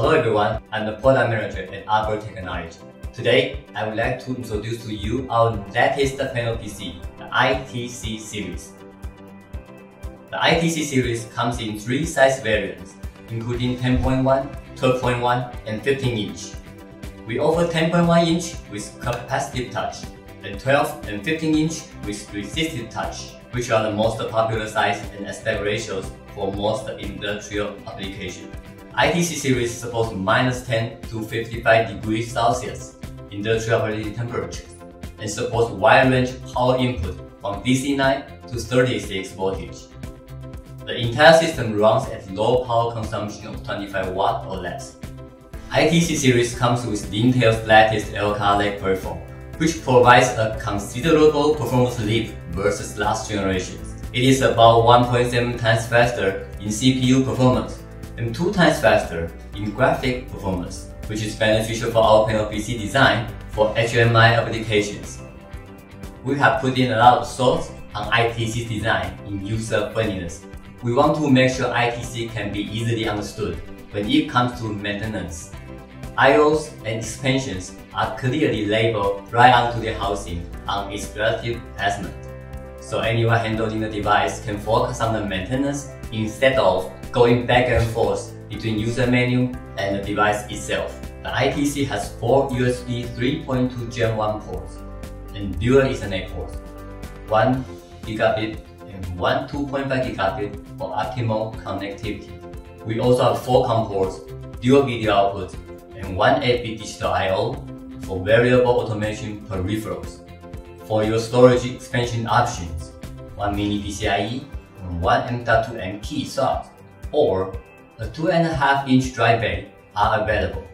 Hello everyone, I'm the product manager at Arbor Technology. Today, I would like to introduce to you our latest panel PC, the ITC series. The ITC series comes in three size variants, including 10.1, 12.1, and 15 inch. We offer 10.1 inch with capacitive touch, and 12 and 15 inch with resistive touch, which are the most popular size and aspect ratios for most industrial applications. ITC series supports minus 10 to 55 degrees Celsius industrial operating temperatures and supports wide range power input from DC9 to 36 voltage. The entire system runs at low power consumption of 25 watt or less. ITC series comes with Intel's latest Elkhart Lake platform, which provides a considerable performance leap versus last generations. It is about 1.7 times faster in CPU performance and 2 times faster in graphic performance, which is beneficial for our panel PC design for HMI applications. We have put in a lot of thought on ITC's design in user friendliness. We want to make sure ITC can be easily understood when it comes to maintenance. IOs and expansions are clearly labeled right onto the housing on its relative placement. So anyone handling the device can focus on the maintenance instead of going back and forth between user menu and the device itself. The ITC has four USB 3.2 Gen 1 ports and dual Ethernet ports, one gigabit and one 2.5 gigabit for optimal connectivity. We also have four COM ports, dual video output, and one 8-bit digital I.O. for variable automation peripherals. For your storage expansion options, one mini PCIe and one M.2M key slot or a 2.5 inch drive bay are available.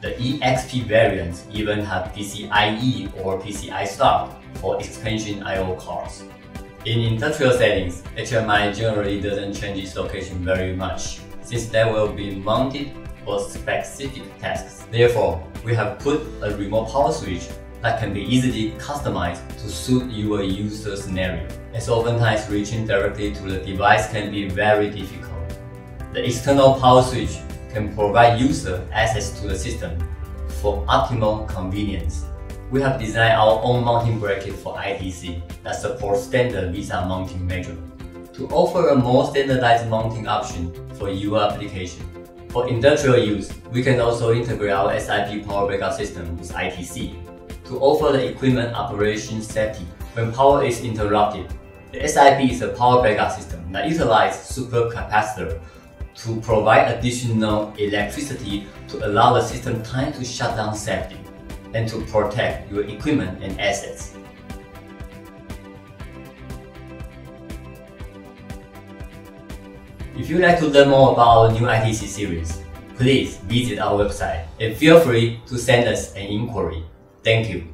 The EXP variants even have PCIe or PCI slot for expansion I.O. cards. In industrial settings, HMI generally doesn't change its location very much, since they will be mounted for specific tasks. Therefore, we have put a remote power switch that can be easily customized to suit your user scenario, as oftentimes reaching directly to the device can be very difficult. The external power switch can provide user access to the system for optimal convenience. We have designed our own mounting bracket for ITC that supports standard VESA mounting measurement to offer a more standardized mounting option for your application. For industrial use, we can also integrate our SIP power backup system with ITC to offer the equipment operation safety when power is interrupted. The SIP is a power backup system that utilizes supercapacitor to provide additional electricity to allow the system time to shut down safely and to protect your equipment and assets. If you'd like to learn more about our new ITC series, please visit our website and feel free to send us an inquiry. Thank you.